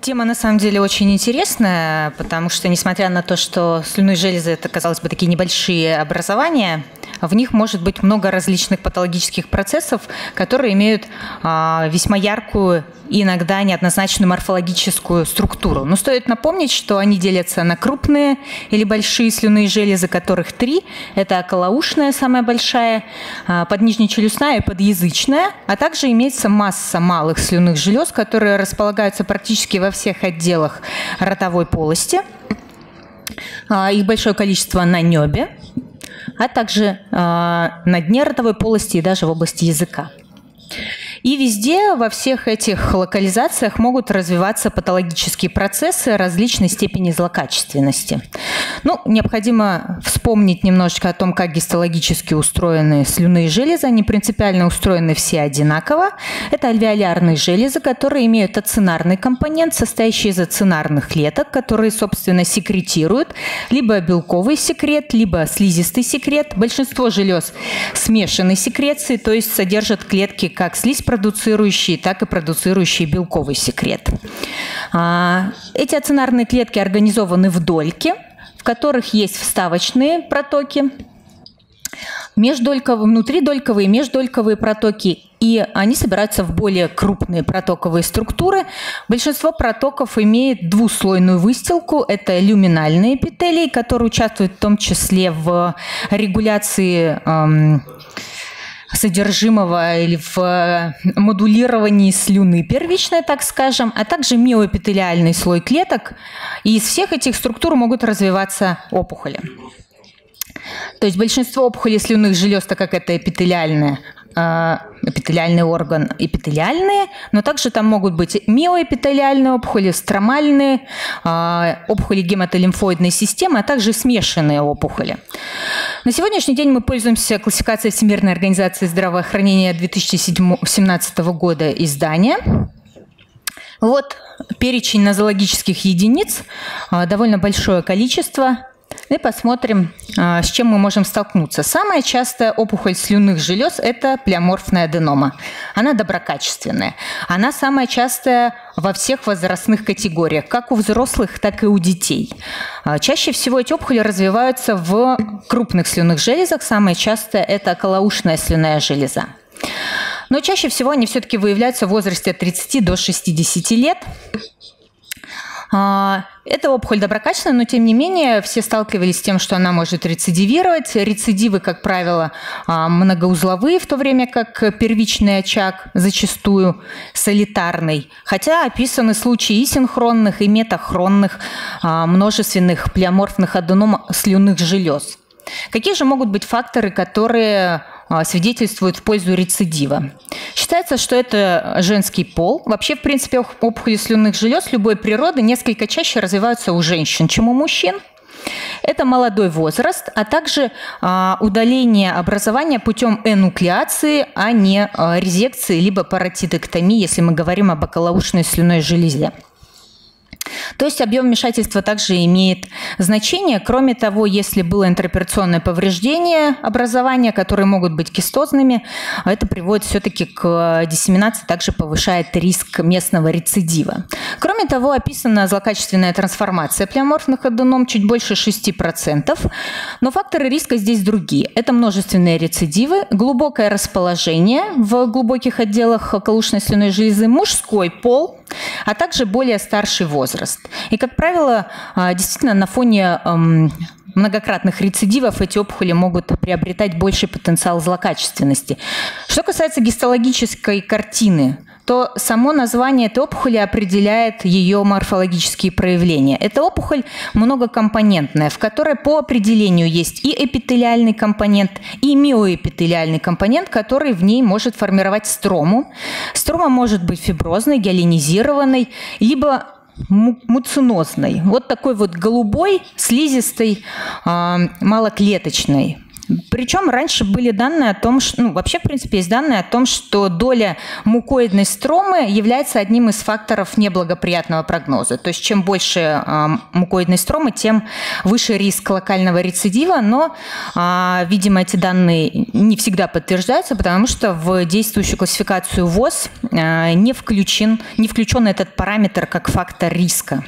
Тема на самом деле очень интересная, потому что, несмотря на то, что слюнные железы это, казалось бы, такие небольшие образования, в них может быть много различных патологических процессов, которые имеют а, весьма яркую и иногда неоднозначную морфологическую структуру. Но стоит напомнить, что они делятся на крупные или большие слюнные железы, которых три. Это околоушная, самая большая, а, поднижнечелюстная и подъязычная, а также имеется масса малых слюнных желез, которые располагаются практически во всех отделах ротовой полости. А, их большое количество на небе, а также на дне ротовой полости и даже в области языка. И везде, во всех этих локализациях могут развиваться патологические процессы различной степени злокачественности. Ну, необходимо вспомнить немножечко о том, как гистологически устроены слюнные железы. Они принципиально устроены все одинаково. Это альвеолярные железы, которые имеют ацинарный компонент, состоящий из ацинарных клеток, которые, собственно, секретируют либо белковый секрет, либо слизистый секрет. Большинство желез смешанной секреции, то есть содержат клетки как слизь продуцирующие, так и продуцирующие белковый секрет. А, эти ацинарные клетки организованы в дольке, в которых есть вставочные протоки, междольковые, внутридольковые, междольковые протоки, и они собираются в более крупные протоковые структуры. Большинство протоков имеет двуслойную выстилку. Это люминальные эпителии, которые участвуют в том числе в регуляции эм, содержимого или в э, модулировании слюны первичной, так скажем, а также миоэпителиальный слой клеток. И из всех этих структур могут развиваться опухоли. То есть большинство опухолей слюнных желез, так как это эпителиальная Э, эпителиальный орган эпителиальные, но также там могут быть миоэпителиальные опухоли, стромальные, э, опухоли гематолимфоидной системы, а также смешанные опухоли. На сегодняшний день мы пользуемся классификацией Всемирной организации здравоохранения 2017 года издания. Вот перечень нозологических единиц, э, довольно большое количество. И посмотрим, а, с чем мы можем столкнуться. Самая частая опухоль слюнных желез – это плеоморфная аденома. Она доброкачественная. Она самая частая во всех возрастных категориях, как у взрослых, так и у детей. А, чаще всего эти опухоли развиваются в крупных слюнных железах. Самая частая – это околоушная слюнная железа. Но чаще всего они все-таки выявляются в возрасте от 30 до 60 лет. А, это опухоль доброкачественная, но тем не менее все сталкивались с тем, что она может рецидивировать. Рецидивы, как правило, а, многоузловые, в то время как первичный очаг зачастую солитарный. Хотя описаны случаи и синхронных, и метахронных а, множественных плеоморфных аденом слюнных желез. Какие же могут быть факторы, которые а, свидетельствуют в пользу рецидива. Считается, что это женский пол. Вообще, в принципе, опухоли слюнных желез любой природы несколько чаще развиваются у женщин, чем у мужчин. Это молодой возраст, а также а, удаление образования путем энуклеации, а не а, резекции либо паротидоктомии, если мы говорим об околоушной слюной железе. То есть объем вмешательства также имеет значение. Кроме того, если было интероперационное повреждение образования, которые могут быть кистозными, это приводит все-таки к диссеминации, также повышает риск местного рецидива. Кроме того, описана злокачественная трансформация плеоморфных аденом чуть больше 6%. Но факторы риска здесь другие. Это множественные рецидивы, глубокое расположение в глубоких отделах околушной слюной железы, мужской пол, а также более старший возраст. И, как правило, а, действительно на фоне многократных рецидивов эти опухоли могут приобретать больший потенциал злокачественности. Что касается гистологической картины, то само название этой опухоли определяет ее морфологические проявления. Это опухоль многокомпонентная, в которой по определению есть и эпителиальный компонент, и миоэпителиальный компонент, который в ней может формировать строму. Строма может быть фиброзной, гиалинизированной, либо муцинозной. Вот такой вот голубой, слизистой, малоклеточной Причем раньше были данные о том, что, ну, вообще, в принципе, есть данные о том, что доля мукоидной стромы является одним из факторов неблагоприятного прогноза. То есть чем больше э, мукоидной стромы, тем выше риск локального рецидива, но, э, видимо, эти данные не всегда подтверждаются, потому что в действующую классификацию ВОЗ э, не включен, не включен этот параметр как фактор риска.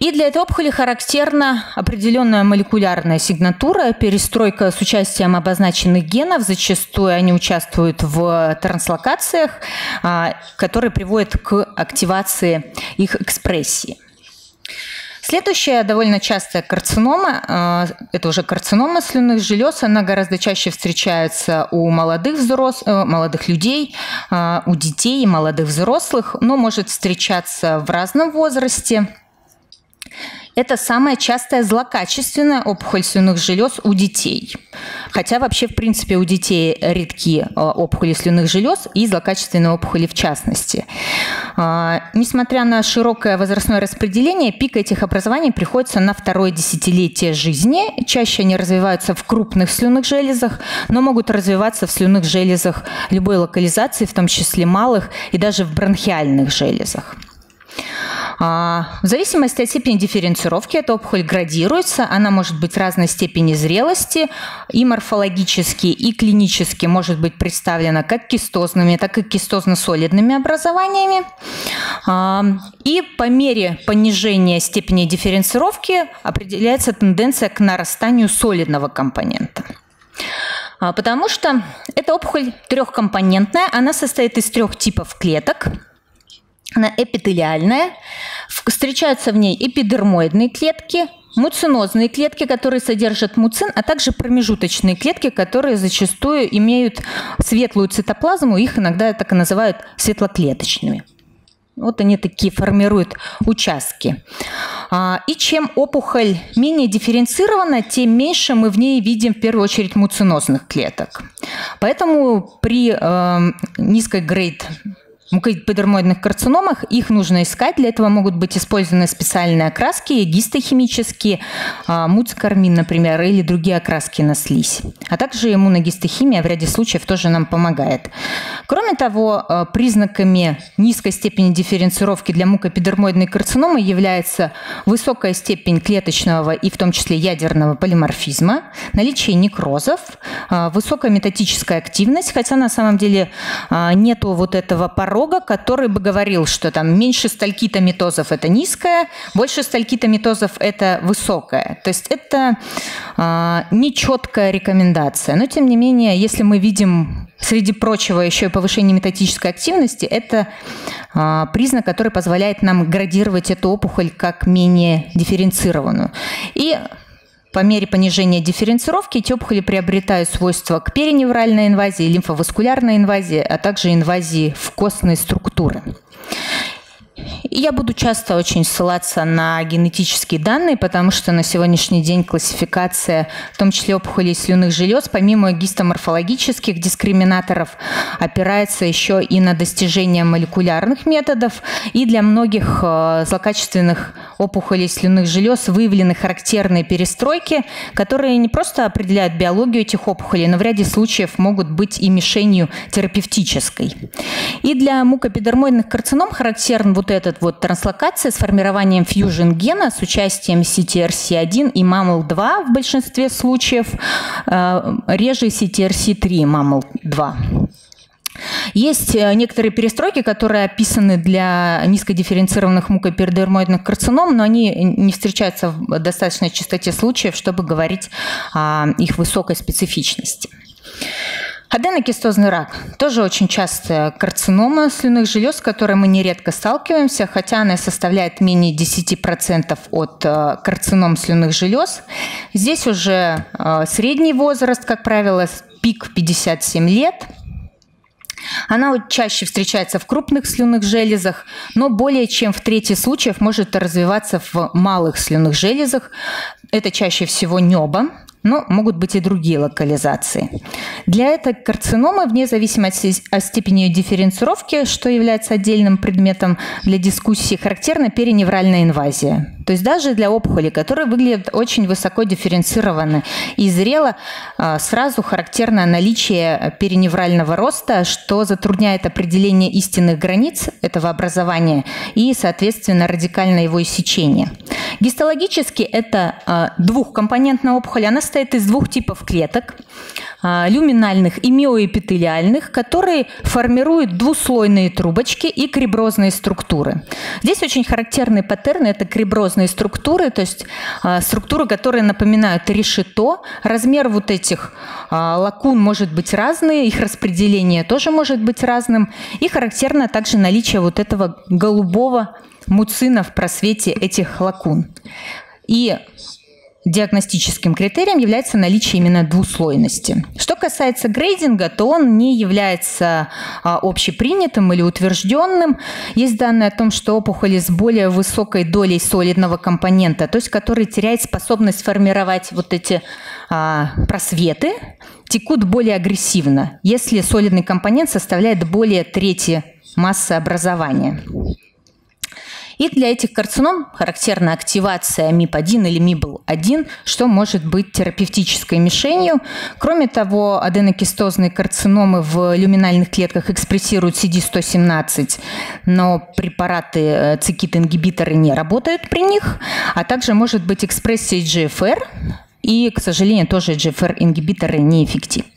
И для этой опухоли характерна определенная молекулярная сигнатура, перестройка с участием обозначенных генов. Зачастую они участвуют в транслокациях, а, которые приводят к активации их экспрессии. Следующая довольно частая карцинома, а, это уже карцинома слюнных желез, она гораздо чаще встречается у молодых, взрос... Э, молодых людей, а, у детей и молодых взрослых, но может встречаться в разном возрасте. Это самая частая злокачественная опухоль слюнных желез у детей. Хотя вообще, в принципе, у детей редки э, опухоли слюнных желез и злокачественные опухоли в частности. А, несмотря на широкое возрастное распределение, пик этих образований приходится на второе десятилетие жизни. Чаще они развиваются в крупных слюнных железах, но могут развиваться в слюнных железах любой локализации, в том числе малых и даже в бронхиальных железах. А, в зависимости от степени дифференцировки эта опухоль градируется, она может быть разной степени зрелости, и морфологически, и клинически может быть представлена как кистозными, так и кистозно-солидными образованиями. А, и по мере понижения степени дифференцировки определяется тенденция к нарастанию солидного компонента. А, потому что эта опухоль трехкомпонентная, она состоит из трех типов клеток – она эпителиальная. Встречаются в ней эпидермоидные клетки, муцинозные клетки, которые содержат муцин, а также промежуточные клетки, которые зачастую имеют светлую цитоплазму, их иногда так и называют светлоклеточными. Вот они такие формируют участки. А, и чем опухоль менее дифференцирована, тем меньше мы в ней видим в первую очередь муцинозных клеток. Поэтому при э, низкой грейд мукоидермоидных карциномах их нужно искать. Для этого могут быть использованы специальные окраски, гистохимические, а, муцикармин, например, или другие окраски на слизь. А также иммуногистохимия в ряде случаев тоже нам помогает. Кроме того, а, признаками низкой степени дифференцировки для мукоэпидермоидной карциномы является высокая степень клеточного и в том числе ядерного полиморфизма, наличие некрозов, а, высокая метатическая активность, хотя на самом деле нету вот этого порога порога, который бы говорил, что там меньше стальки-то метозов – это низкое, больше стальки-то метозов – это высокое. То есть это э, нечеткая рекомендация. Но, тем не менее, если мы видим среди прочего еще и повышение метатической активности, это э, признак, который позволяет нам градировать эту опухоль как менее дифференцированную. И по мере понижения дифференцировки эти опухоли приобретают свойства к периневральной инвазии, лимфоваскулярной инвазии, а также инвазии в костные структуры. Я буду часто очень ссылаться на генетические данные, потому что на сегодняшний день классификация, в том числе опухолей слюнных желез, помимо гистоморфологических дискриминаторов, опирается еще и на достижение молекулярных методов. И для многих э, злокачественных опухолей слюнных желез выявлены характерные перестройки, которые не просто определяют биологию этих опухолей, но в ряде случаев могут быть и мишенью терапевтической. И для мукопидермоидных карцином характерен вот этот вот транслокация с формированием фьюжн гена с участием CTRC1 и MAML2 в большинстве случаев, э, реже CTRC3 MAML2. Есть э, некоторые перестройки, которые описаны для низкодифференцированных мукоперидермоидных карцином, но они не встречаются в достаточной частоте случаев, чтобы говорить о их высокой специфичности. Аденокистозный рак – тоже очень частая карцинома слюнных желез, с которой мы нередко сталкиваемся, хотя она составляет менее 10% от э, карцином слюнных желез. Здесь уже э, средний возраст, как правило, пик 57 лет – она чаще встречается в крупных слюнных железах, но более чем в трети случаев может развиваться в малых слюнных железах. Это чаще всего небо, но могут быть и другие локализации. Для этой карциномы, вне зависимости от степени ее дифференцировки, что является отдельным предметом для дискуссии, характерна периневральная инвазия. То есть даже для опухоли, которые выглядят очень высоко дифференцированы и зрело, а, сразу характерно наличие периневрального роста, что затрудняет определение истинных границ этого образования и, соответственно, радикальное его иссечение. Гистологически это а, двухкомпонентная опухоль. Она состоит из двух типов клеток люминальных и миоэпителиальных, которые формируют двуслойные трубочки и криброзные структуры. Здесь очень характерный паттерн – это криброзные структуры, то есть а, структуры, которые напоминают решето. Размер вот этих лакун может быть разный, их распределение тоже может быть разным. И характерно также наличие вот этого голубого муцина в просвете этих лакун. И диагностическим критерием является наличие именно двуслойности. Что касается грейдинга, то он не является а, общепринятым или утвержденным. Есть данные о том, что опухоли с более высокой долей солидного компонента, то есть который теряет способность формировать вот эти а, просветы, текут более агрессивно, если солидный компонент составляет более трети массы образования. И для этих карцином характерна активация МИП-1 или МИБЛ-1, что может быть терапевтической мишенью. Кроме того, аденокистозные карциномы в люминальных клетках экспрессируют CD117, но препараты э, цикит-ингибиторы не работают при них, а также может быть экспрессия GFR, и, к сожалению, тоже GFR-ингибиторы неэффективны.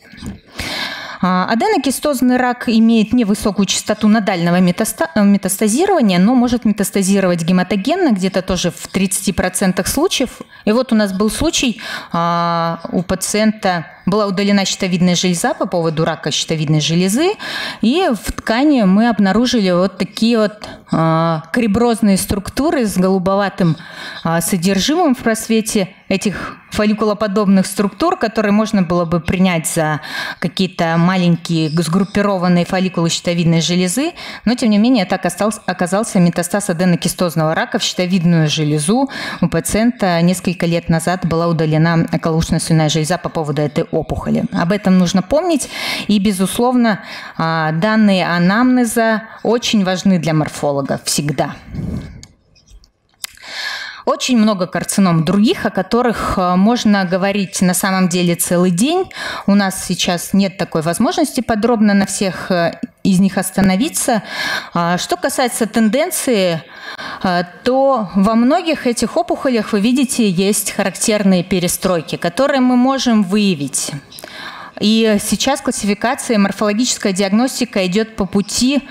А, аденокистозный рак имеет невысокую частоту надального метастазирования, но может метастазировать гематогенно, где-то тоже в 30% случаев. И вот у нас был случай а, у пациента была удалена щитовидная железа по поводу рака щитовидной железы, и в ткани мы обнаружили вот такие вот э, криброзные структуры с голубоватым э, содержимым в просвете этих фолликулоподобных структур, которые можно было бы принять за какие-то маленькие сгруппированные фолликулы щитовидной железы, но тем не менее так остался, оказался метастаз аденокистозного рака в щитовидную железу. У пациента несколько лет назад была удалена околушная свиная железа по поводу этой опухоли. Об этом нужно помнить. И, безусловно, а, данные анамнеза очень важны для морфолога всегда. Очень много карцином других, о которых а, можно говорить на самом деле целый день. У нас сейчас нет такой возможности подробно на всех э, из них остановиться. А, что касается тенденции, то во многих этих опухолях вы видите есть характерные перестройки, которые мы можем выявить. И сейчас классификация, морфологическая диагностика идет по пути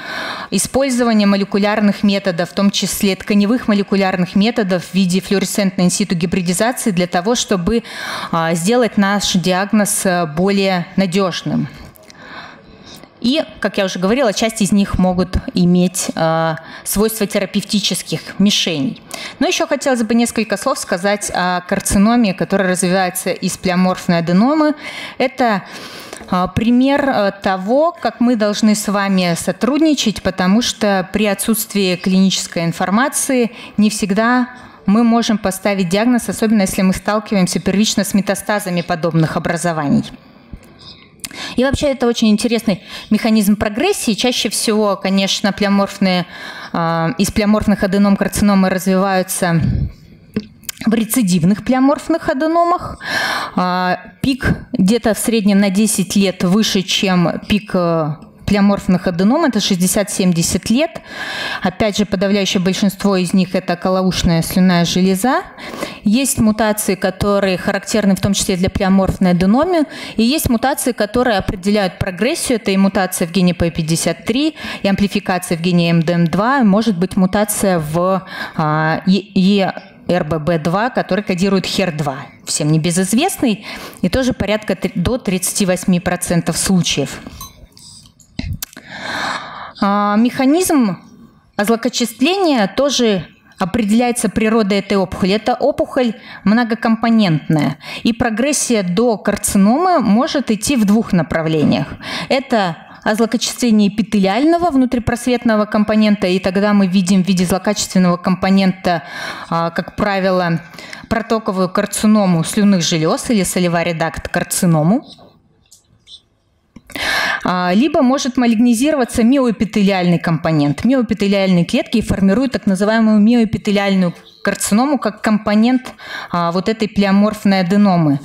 использования молекулярных методов, в том числе тканевых молекулярных методов в виде флуоресцентной инситу гибридизации для того, чтобы а, сделать наш диагноз а, более надежным. И, как я уже говорила, часть из них могут иметь э, свойства терапевтических мишеней. Но еще хотелось бы несколько слов сказать о карциноме, которая развивается из плеоморфной аденомы. Это э, пример э, того, как мы должны с вами сотрудничать, потому что при отсутствии клинической информации не всегда мы можем поставить диагноз, особенно если мы сталкиваемся первично с метастазами подобных образований. И вообще это очень интересный механизм прогрессии. Чаще всего, конечно, плеоморфные, э, из плеоморфных аденом карциномы развиваются в рецидивных плеоморфных аденомах. Э, пик где-то в среднем на 10 лет выше, чем пик э, плеоморфных аденом, это 60-70 лет. Опять же, подавляющее большинство из них это колоушная слюная железа. Есть мутации, которые характерны в том числе для плеоморфной аденомы, и есть мутации, которые определяют прогрессию. Это и мутация в гене P53, и амплификация в гене МДМ2, может быть мутация в а, РББ2, который кодирует HER2, всем небезызвестный, и тоже порядка до 38% случаев. А, механизм злокочисления тоже определяется природой этой опухоли. Это опухоль многокомпонентная, и прогрессия до карциномы может идти в двух направлениях. Это о злокачествении эпителиального внутрипросветного компонента, и тогда мы видим в виде злокачественного компонента, а, как правило, протоковую карциному слюнных желез или соливаридакт карциному. А, либо может малигнизироваться миоэпителиальный компонент. Миоэпителиальные клетки формируют так называемую миоэпителиальную карциному как компонент а, вот этой плеоморфной аденомы.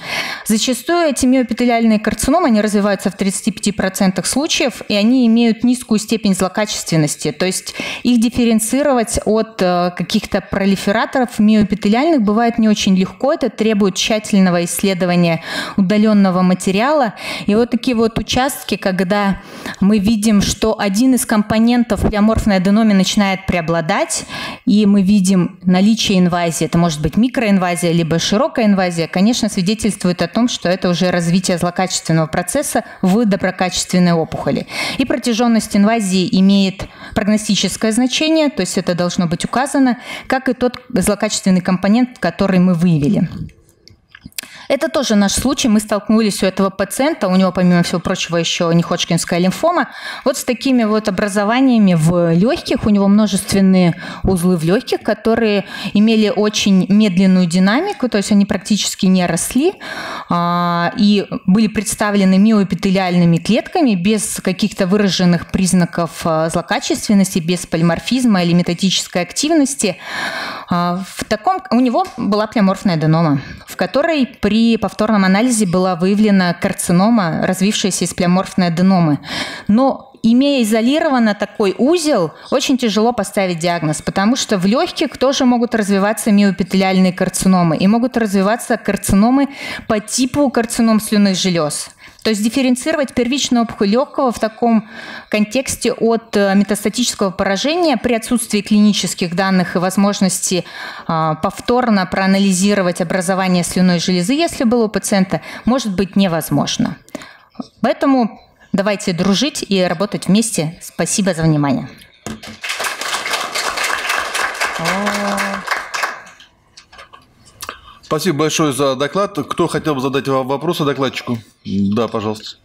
Зачастую эти миопителиальные карциномы, они развиваются в 35% случаев, и они имеют низкую степень злокачественности. То есть их дифференцировать от а, каких-то пролифераторов миопителиальных бывает не очень легко. Это требует тщательного исследования удаленного материала. И вот такие вот участки, когда мы видим, что один из компонентов плеоморфной аденомы начинает преобладать, и мы видим наличие наличие инвазии, это может быть микроинвазия, либо широкая инвазия, конечно, свидетельствует о том, что это уже развитие злокачественного процесса в доброкачественной опухоли. И протяженность инвазии имеет прогностическое значение, то есть это должно быть указано, как и тот злокачественный компонент, который мы выявили. Это тоже наш случай. Мы столкнулись у этого пациента, у него, помимо всего прочего, еще неходжкинская лимфома, вот с такими вот образованиями в легких. У него множественные узлы в легких, которые имели очень медленную динамику, то есть они практически не росли а, и были представлены миоэпителиальными клетками без каких-то выраженных признаков а, злокачественности, без полиморфизма или метатической активности. А, в таком у него была плеоморфная аденома, в которой при повторном анализе была выявлена карцинома, развившаяся из плеоморфной аденомы. Но имея изолированно такой узел, очень тяжело поставить диагноз, потому что в легких тоже могут развиваться миоэпителиальные карциномы и могут развиваться карциномы по типу карцином слюнных желез. То есть дифференцировать первичную опухоль легкого в таком контексте от э, метастатического поражения при отсутствии клинических данных и возможности а, повторно проанализировать образование слюной железы, если было у пациента, может быть невозможно. Поэтому давайте дружить и работать вместе. Спасибо за внимание. Спасибо большое за доклад. Кто хотел бы задать вопросы докладчику? Да, пожалуйста.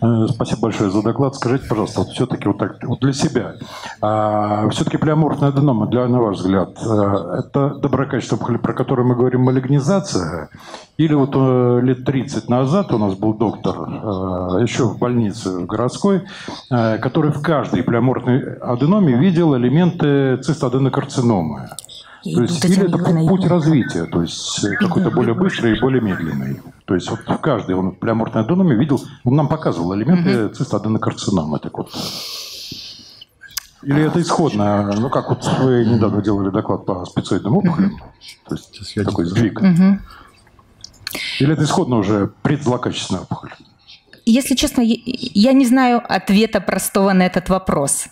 Э, спасибо большое за доклад. Скажите, пожалуйста, вот все-таки вот, так, вот для себя, а, все-таки плеоморфная аденома, для, на ваш взгляд, э, это доброкачество опухоли, про которую мы говорим, малигнизация? Или вот э, лет 30 назад у нас был доктор еще в больнице городской, который в каждой плеоморфной аденоме видел элементы цистоденокарциномы? То есть, или это путь развития, то есть какой-то более быстрый и более медленный. То есть вот в каждой он в плеоморфной аденоме видел, он нам показывал элементы угу. цистоденокарцинома. Так вот. Или это исходно, ну как вот вы недавно делали доклад по специальным опухолям, то есть такой сдвиг. Угу. Или это исходно уже предзлокачественная опухоль? Если честно, я не знаю ответа простого на этот вопрос.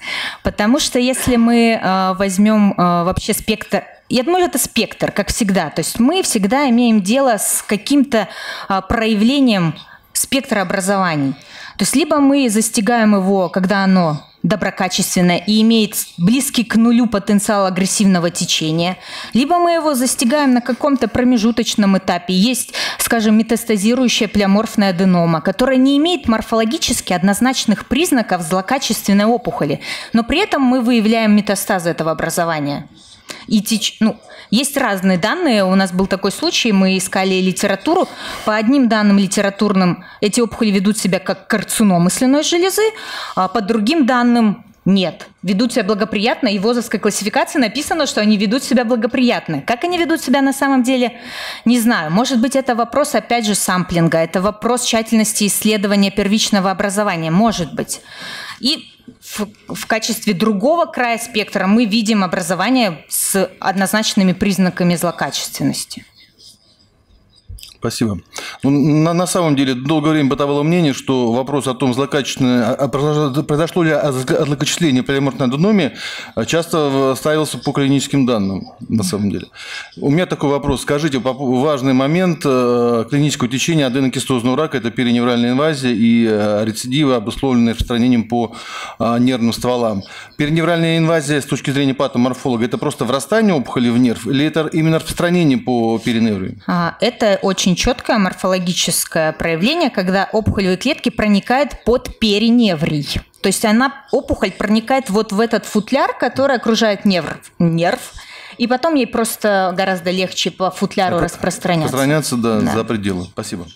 Потому что если мы э, возьмем э, вообще спектр я думаю, это спектр, как всегда. То есть мы всегда имеем дело с каким-то а, проявлением спектра образований. То есть либо мы застигаем его, когда оно доброкачественное и имеет близкий к нулю потенциал агрессивного течения, либо мы его застигаем на каком-то промежуточном этапе. Есть, скажем, метастазирующая плеоморфная аденома, которая не имеет морфологически однозначных признаков злокачественной опухоли, но при этом мы выявляем метастазы этого образования. И теч... ну, есть разные данные. У нас был такой случай, мы искали литературу. По одним данным литературным эти опухоли ведут себя как карциномы слюной железы, а по другим данным нет, ведут себя благоприятно, и в ВОЗовской классификации написано, что они ведут себя благоприятно. Как они ведут себя на самом деле, не знаю. Может быть, это вопрос, опять же, самплинга, это вопрос тщательности исследования первичного образования, может быть. И в, в качестве другого края спектра мы видим образование с однозначными признаками злокачественности. Спасибо. Ну, на, на самом деле, долгое время бытовало мнение, что вопрос о том, злокачественное, а, а произошло ли злокочисление полиморфной аденомии, часто ставился по клиническим данным, на самом деле. У меня такой вопрос. Скажите, важный момент э, клинического течения аденокистозного рака – это периневральная инвазия и э, рецидивы, обусловленные распространением по нервным стволам. Периневральная инвазия с точки зрения патоморфолога – это просто врастание опухоли в нерв или это именно распространение по периневрии? А, это очень четкая морфологическое проявление, когда опухолевые клетки проникают под периневрий. То есть она, опухоль проникает вот в этот футляр, который окружает нерв, нерв и потом ей просто гораздо легче по футляру распространяться. Распространяться, да, да, за пределы. Спасибо.